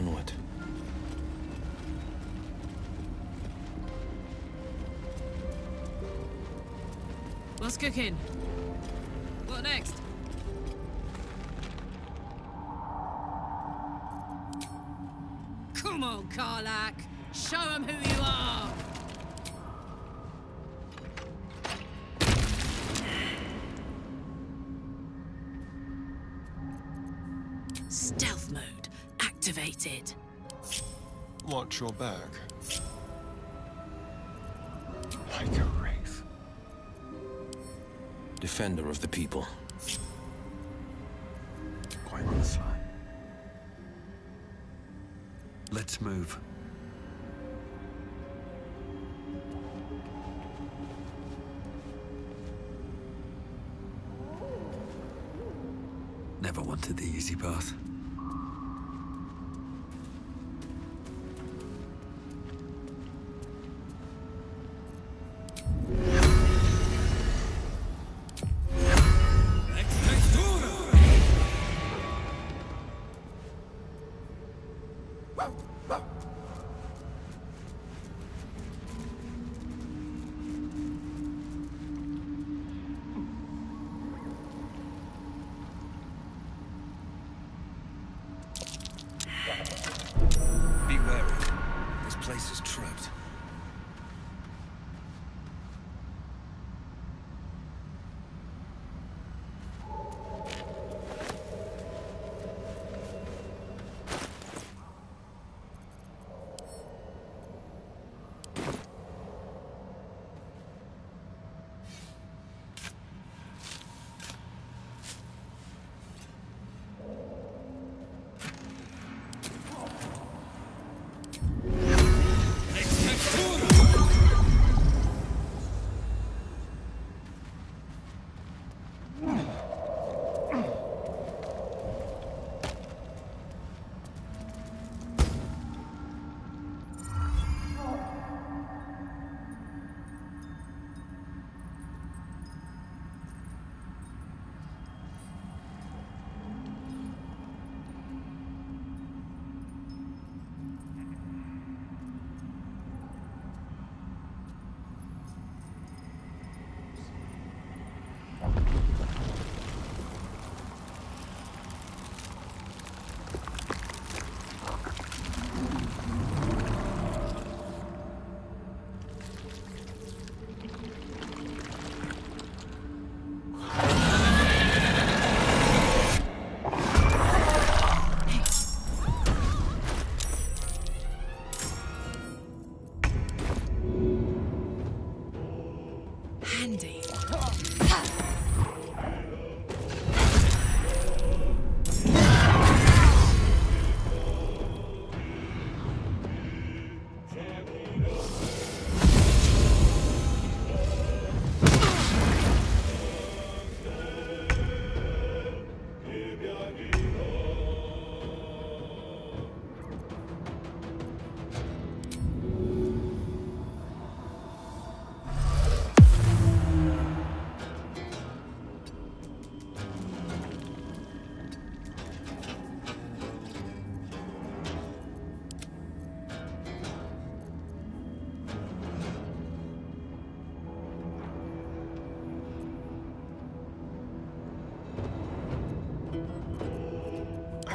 Onward. What's cooking? What next? Come on, Karlach. Show them who you activated. Watch your back. Like a wraith. Defender of the people. Quite on the sly. Let's move. Never wanted the easy path.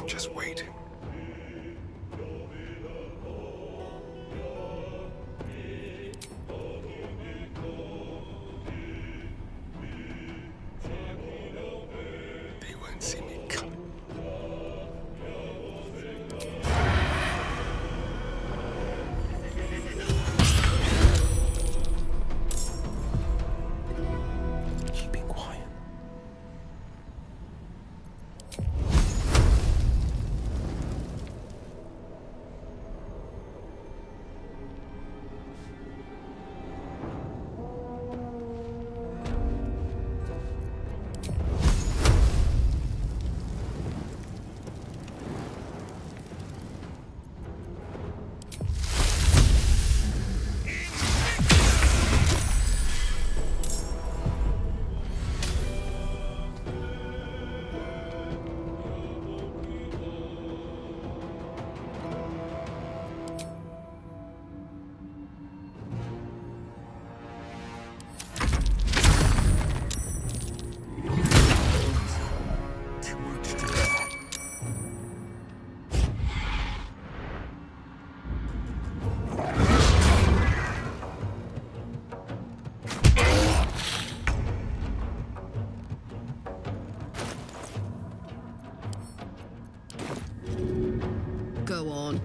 Just waiting. on.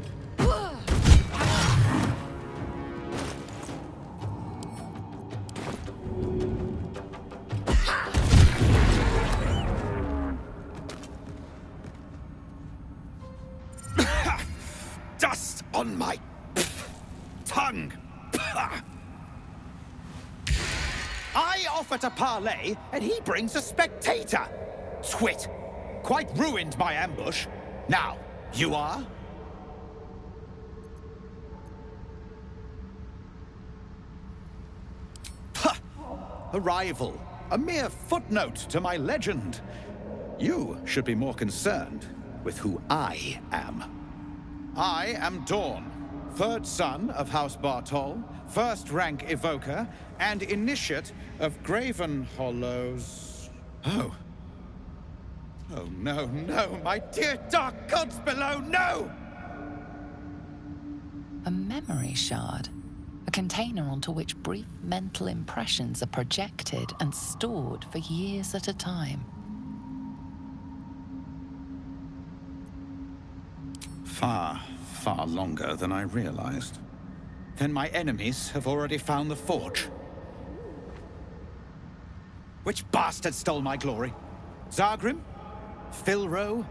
Dust on my tongue! I offer to parley, and he brings a spectator! Twit! Quite ruined my ambush. Now, you are? A rival. A mere footnote to my legend. You should be more concerned with who I am. I am Dawn, third son of House Bartol, first rank evoker, and initiate of Graven Hollows. Oh. Oh, no, no, my dear dark gods below, no! A memory shard. A container onto which brief mental impressions are projected and stored for years at a time. Far, far longer than I realized. Then my enemies have already found the forge. Which bastard stole my glory? Zargrim? Filro?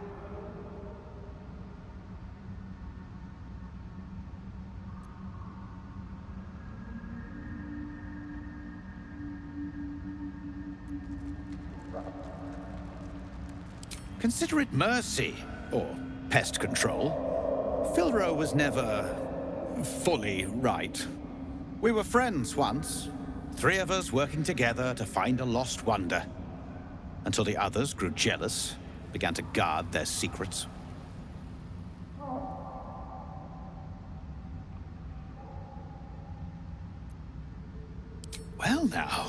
Consider it mercy, or pest control. Filro was never fully right. We were friends once. Three of us working together to find a lost wonder. Until the others grew jealous, began to guard their secrets. Well now,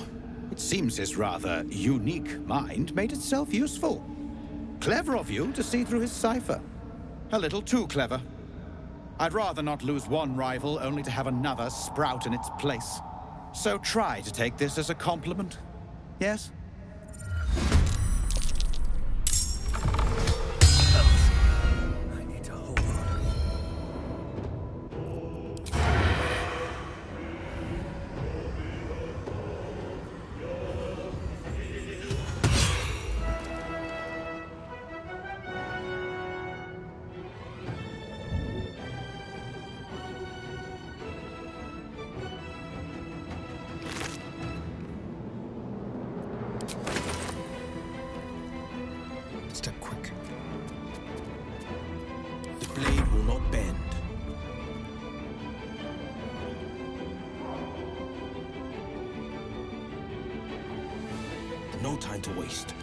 it seems his rather unique mind made itself useful. Clever of you to see through his cipher. A little too clever. I'd rather not lose one rival only to have another sprout in its place. So try to take this as a compliment. Yes? No time to waste.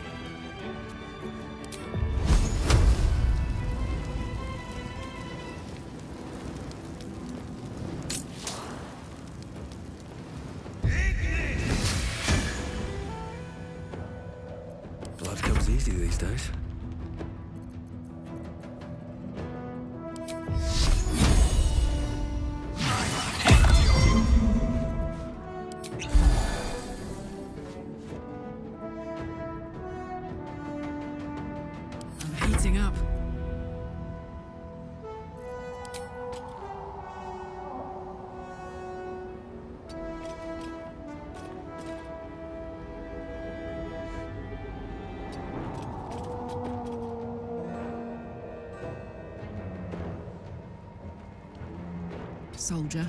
Soldier.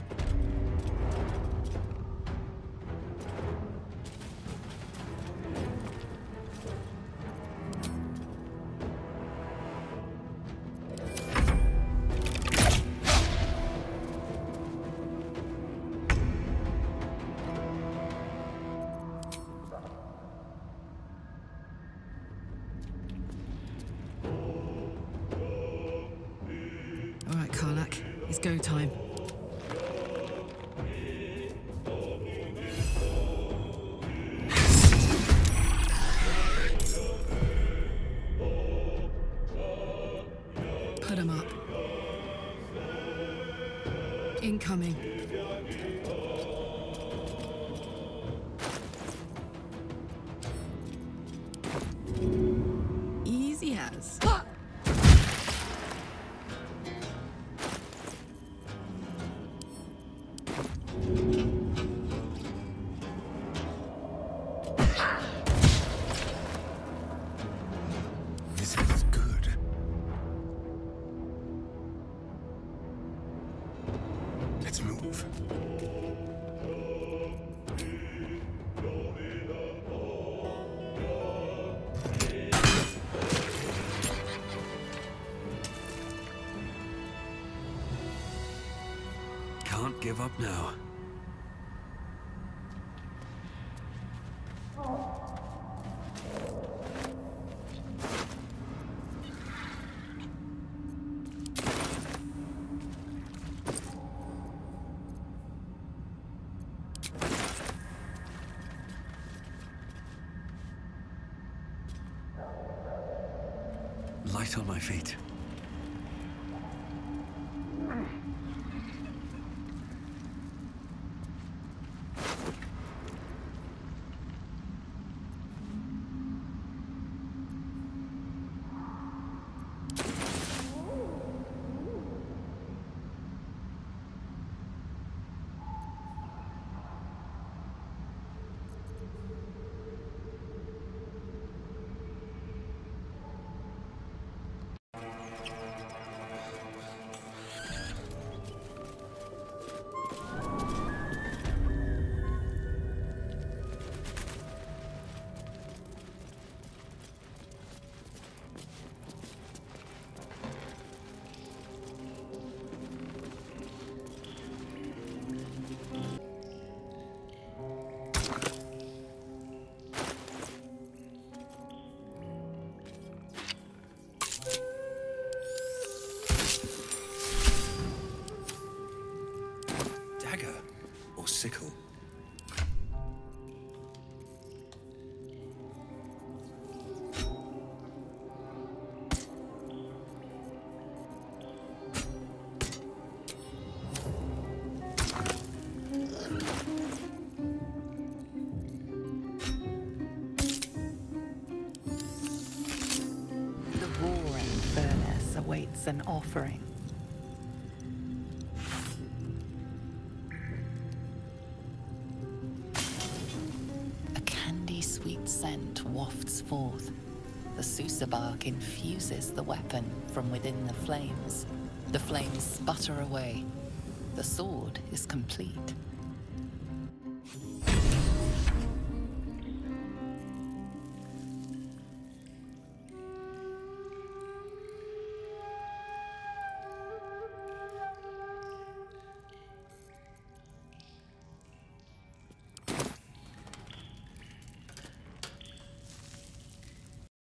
It's go time. Put 'em up. Incoming. Move. Can't give up now. Oh. Light on my feet. An offering. A candy sweet scent wafts forth. The Sussur bark infuses the weapon from within the flames. The flames sputter away. The sword is complete.